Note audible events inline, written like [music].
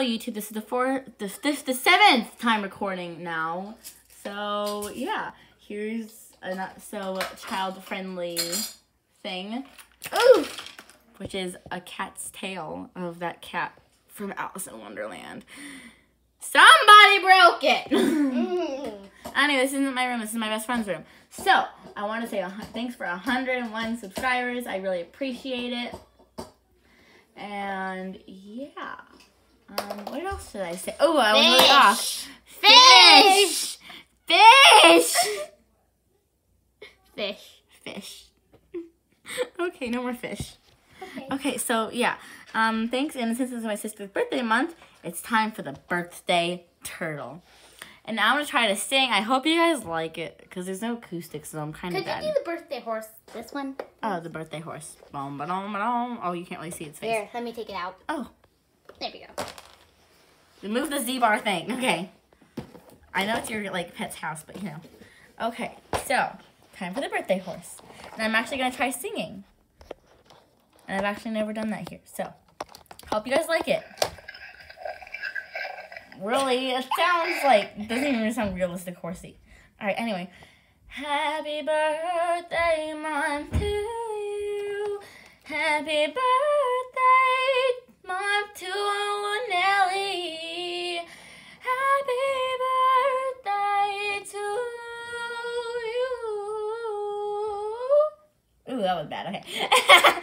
YouTube. This is the fourth, the fifth, the seventh time recording now. So yeah, here's a not uh, so uh, child friendly thing. Ooh, which is a cat's tail of that cat from Alice in Wonderland. Somebody broke it. [laughs] anyway, this isn't my room. This is my best friend's room. So I want to say a, thanks for 101 subscribers. I really appreciate it. And yeah. Um, what else did I say? Oh, I really off. Fish! Fish! Fish. Fish. [laughs] okay, no more fish. Okay. Okay, so yeah. Um, thanks, and since it's my sister's birthday month, it's time for the birthday turtle. And now I'm gonna try to sing. I hope you guys like it because there's no acoustics, so I'm kind of Could you do the birthday horse? This one? Oh, the birthday horse. Bom, ba-dom, ba-dom. Oh, you can't really see its face. Here, let me take it out. Oh, There we go. Remove the Z-bar thing. Okay. I know it's your like pet's house, but you know. Okay, so time for the birthday horse. And I'm actually gonna try singing. And I've actually never done that here. So hope you guys like it. Really, it sounds like doesn't even sound realistic horsey. Alright, anyway. Happy birthday month to you. Happy birthday that was bad. Okay. [laughs]